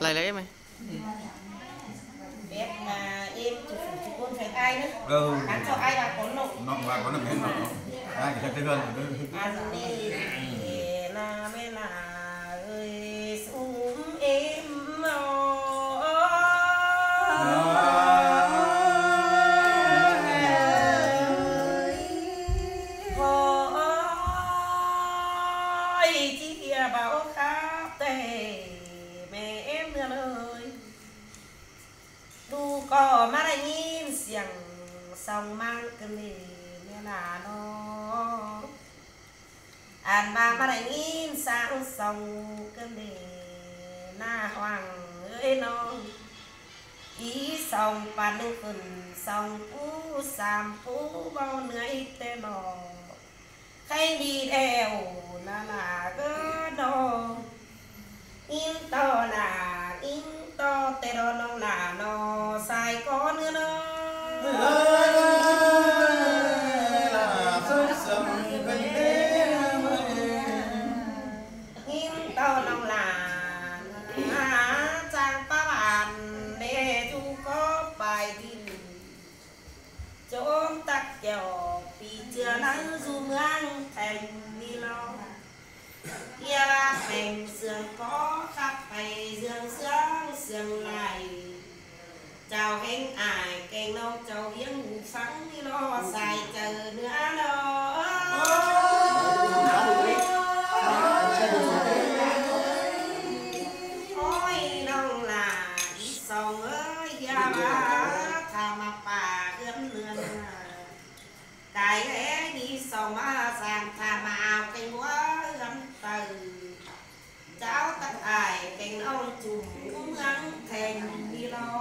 lại lấy mày biết mà em phụ chủ quân phải ai nữa? Ừ bán cho ai là có nộp? nó và có nằm bên nó ai cái cái gần à sông mang cái lì nè là nó an ba ba lại nhìn sang sông cái lì na hoàng ơi nó ý sông pan nước khẩn sông phú sam phú bao nơi tên nó khay đi đèo là là gỡ đó in to là in to tê đó nó khắp bày dương sướng lại, chào hẹn ai cây nâu chào hiến ngủ phắng lo xài chờ เข้าจุ่มเมืองแทงดีรอ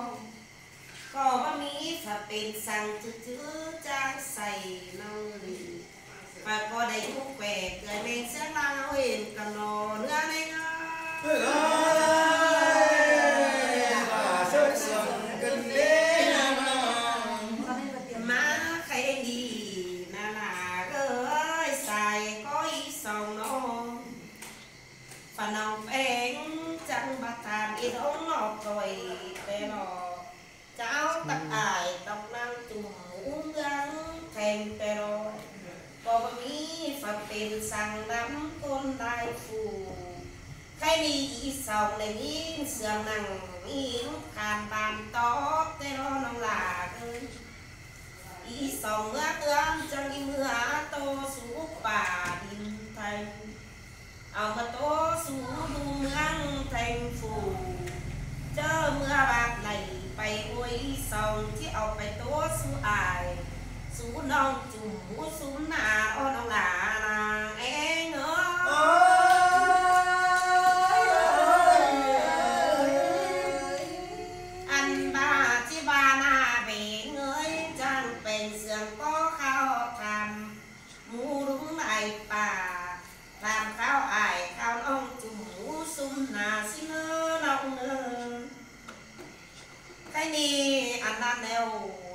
ก็ว่ามีถ้าเป็นสั่งจื้อจางใส่น้องมาก็ได้ทุกแปลกเกิดเป็นเสื้อลาเห็นกันนอเนื้อในงา mỹ sang nắm con đại phù. Khai đi ý sòng này in sương nặng in khàn bàn tó tê nó nông là ơi ý sòng ước ương trong đi mưa tô sú bà đình thành. Ở mà tô sú đu ngang thành phủ chớ mưa bạc này bay ôi sòng, chứ ao bay tô sú ai sú nông chùm mũ sú nà, ô nông là là านลานเดว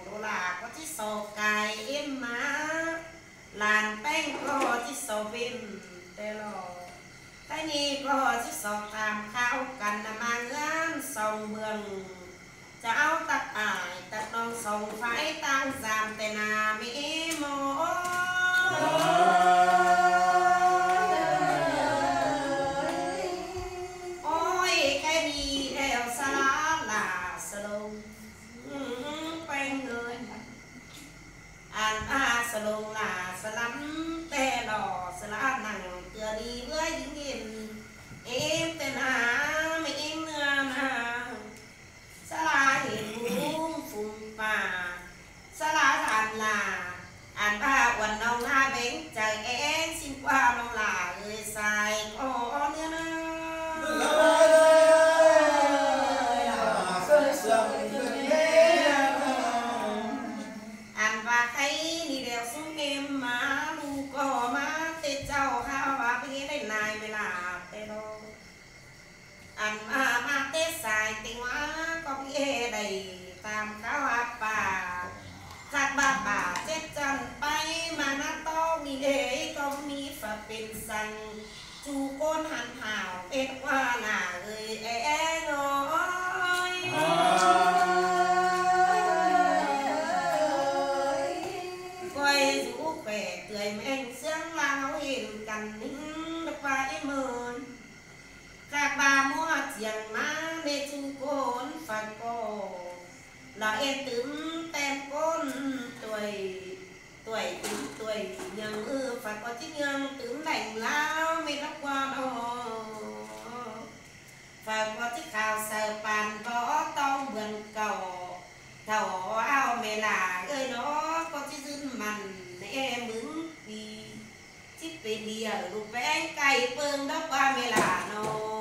โดลาก็ที่โซกายเอ็มมาลานแป้งก็ที่โซบินเตลอตานี้ก็ที่สอตามข้าวกันนมาเงานสองเมืองจะเอาตะไคร้ตะนองส่งไฟตั้งสามแต่นามีโม ต่อสละหนังเตือดีเมื่อยิ่งเย็นเอ็มแต่หาไม่เอ็มเนื้อนาสลาเห็นบุ้งฟุ้งป่าสลาทานลาอ่านป้าวันน้องหน้าเบ่งใจเอ็มสิ้นความน้องลาเลยใส่ tết xài tình hóa có nghe đầy tam kháo áp bà khát bà bà chết chân bay mà nó to mi để có mi phật bên xanh chú con hàn hảo bên hoa là người e có chiếc nhân tướng đảnh lao mê lóc qua đồ và có chiếc khảo sờ bàn võ tông vườn cầu. Thầu ao mê là ơi, nó có chiếc dân mặn em ứng đi. Chiếc về đi ở lục vẽ cây phương đó qua mê là nó.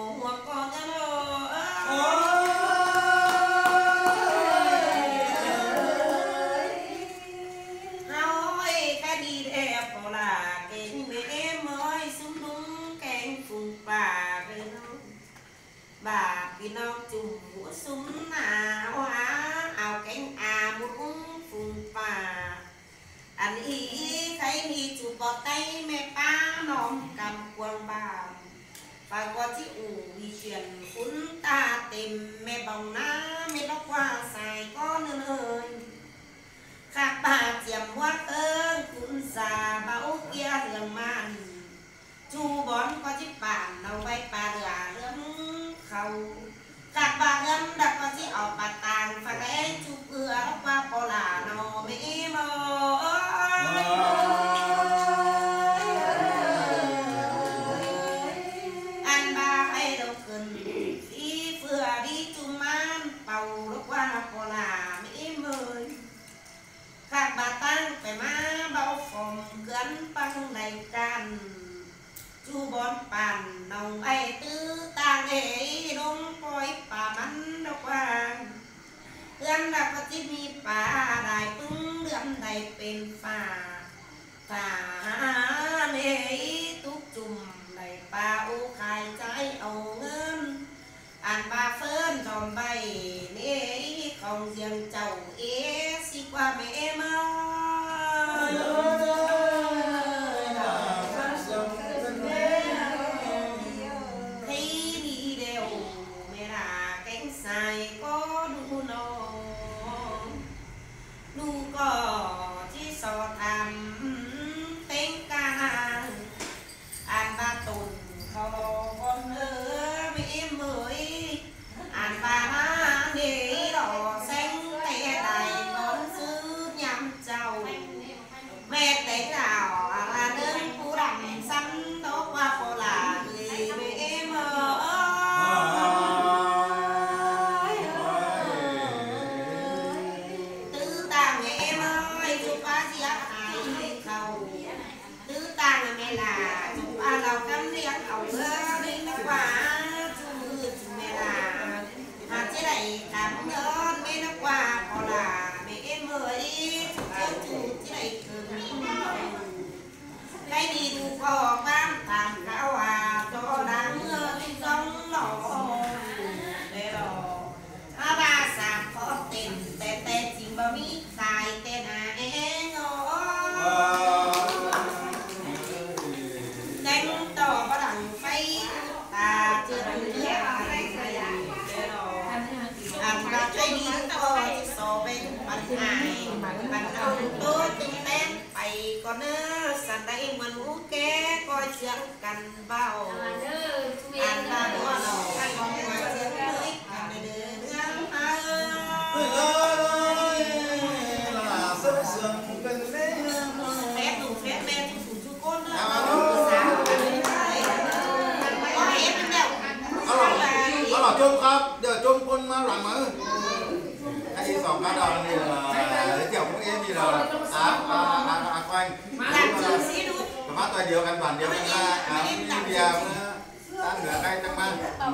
Tay mẹ ba nóm cầm quần bà và có chiếc ủ gắn là có chỉ mi bà đại tung gắn đầy bên phà phà nê túc chùm đầy bà ô khai trái ầu ngân ăn ba phơn dòm bay nê ơ mới ăn ba má coi chiếc cằn vào ăn ba bữa nào ăn con ngoài chiếc lưỡi cằn để ngang hai là sớm sớm cần lễ phép đủ phép mẹ chú phủ chú con nữa Hãy subscribe cho kênh Ghiền Mì Gõ Để không bỏ lỡ những video hấp dẫn hay dòng cá đồng thì là giới thiệu cũng em thì là á à, à, à, à, ไอ้สองกระดอนนี่เดี๋ยวพวกเอ็มนี่เราอาอาอาอาควาย làm chữ xí đúng มาตัวเดียวกันบ้านเดียวกันนะอ่ามีเดียวตั้งเหนือใกล้ตั้งมา